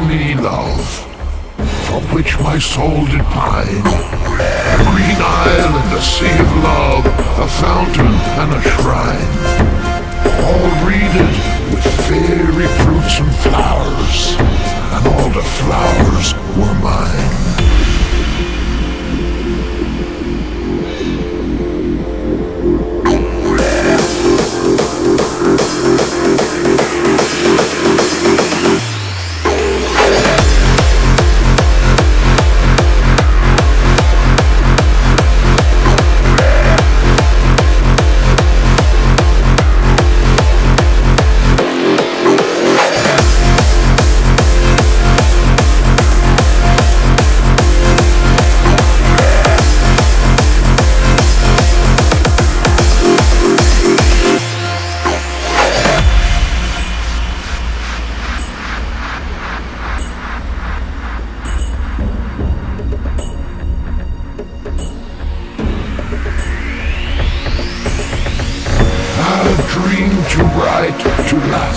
to me, love, for which my soul did pine. A green isle and a sea of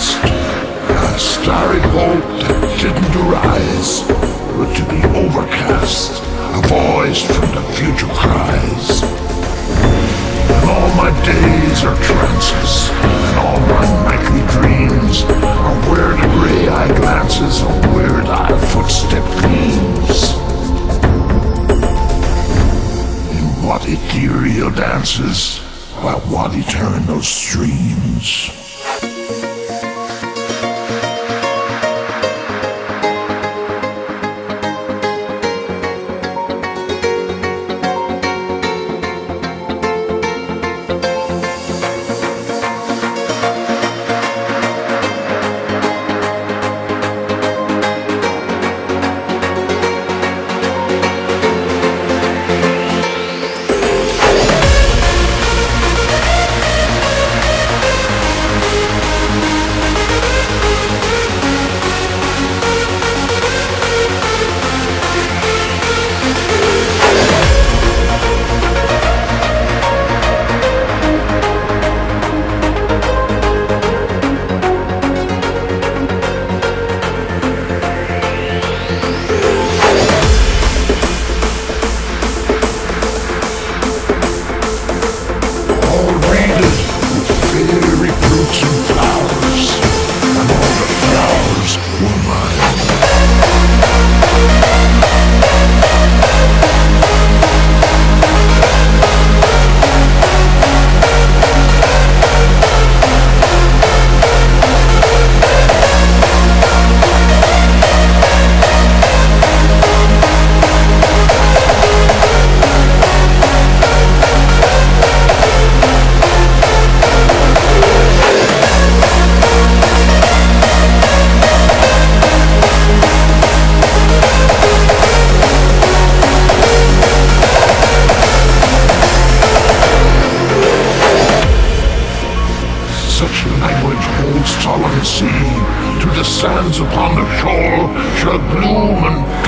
to last. A starry hope that didn't arise, but to be overcast. A voice from the future cries. And all my days are trances, and all my nightly dreams are where the grey eye glances, or where thy footstep gleams. In what ethereal dances, by what eternal streams.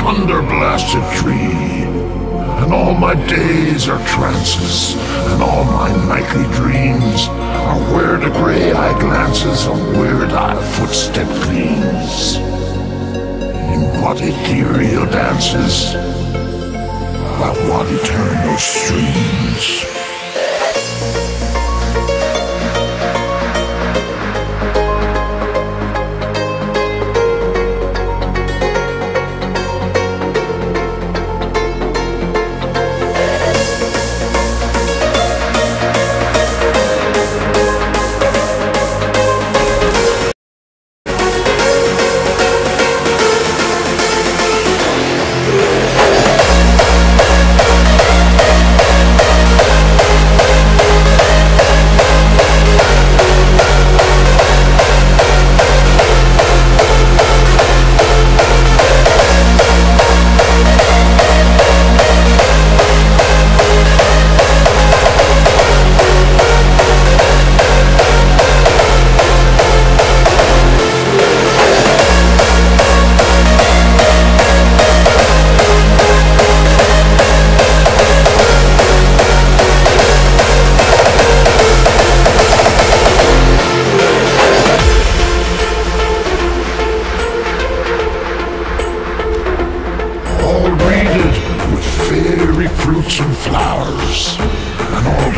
Thunder blasted tree. And all my days are trances, and all my nightly dreams are where the grey eye glances, and where thy footstep gleams. In what ethereal dances, by what eternal streams.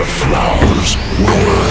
flowers will